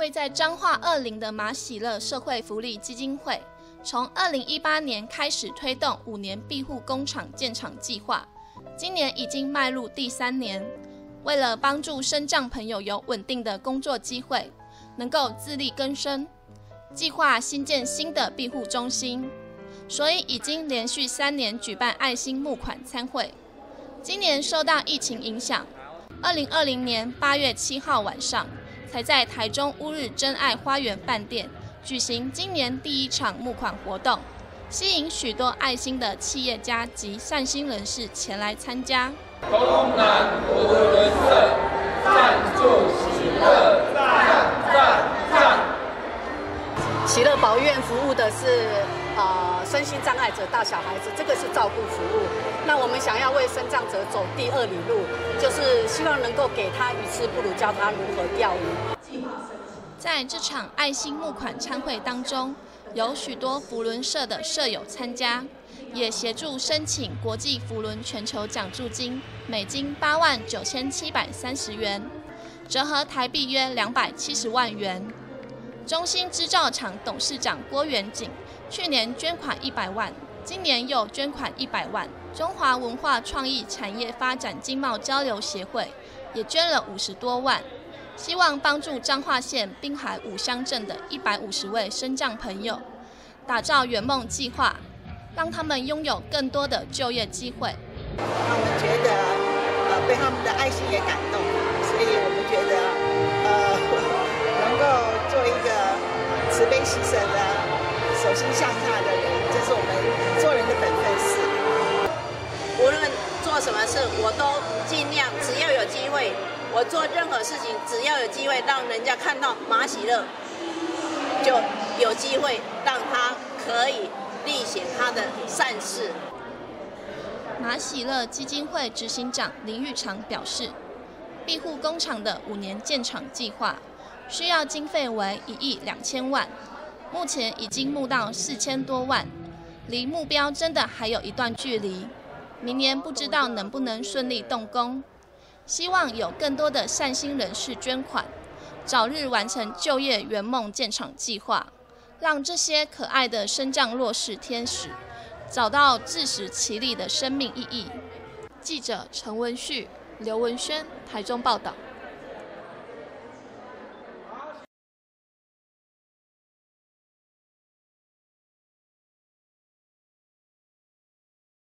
位在彰化二林的马喜乐社会福利基金会，从二零一八年开始推动五年庇护工厂建厂计划，今年已经迈入第三年。为了帮助身障朋友有稳定的工作机会，能够自力更生，计划新建新的庇护中心，所以已经连续三年举办爱心募款参会。今年受到疫情影响，二零二零年八月七号晚上。才在台中乌日真爱花园饭店举行今年第一场募款活动，吸引许多爱心的企业家及善心人士前来参加。东南福伦社赞助喜乐赞赞赞。喜乐保院服务的是呃身心障碍者大小孩子，这个是照顾服务。那我们想要为身障者走第二里路，就是希望能够给他鱼吃，不如教他如何钓鱼。在这场爱心募款参会当中，有许多福伦社的社友参加，也协助申请国际福伦全球奖助金，美金八万九千七百三十元，折合台币约两百七十万元。中心制造厂董事长郭元景去年捐款一百万。今年又捐款一百万，中华文化创意产业发展经贸交流协会也捐了五十多万，希望帮助彰化县滨海五乡镇的一百五十位身障朋友，打造圆梦计划，让他们拥有更多的就业机会。那我们觉得，呃，被他们的爱心也感动，所以我们觉得，呃，能够做一个慈悲牺牲的、手心向下的人。这是我们做人的本分事。无论做什么事，我都尽量，只要有机会，我做任何事情，只要有机会让人家看到马喜乐，就有机会让他可以力行他的善事。马喜乐基金会执行长林玉长表示，庇护工厂的五年建厂计划需要经费为一亿两千万，目前已经募到四千多万。离目标真的还有一段距离，明年不知道能不能顺利动工。希望有更多的善心人士捐款，早日完成就业圆梦建厂计划，让这些可爱的身障弱势天使找到自食其力的生命意义。记者陈文旭、刘文轩，台中报道。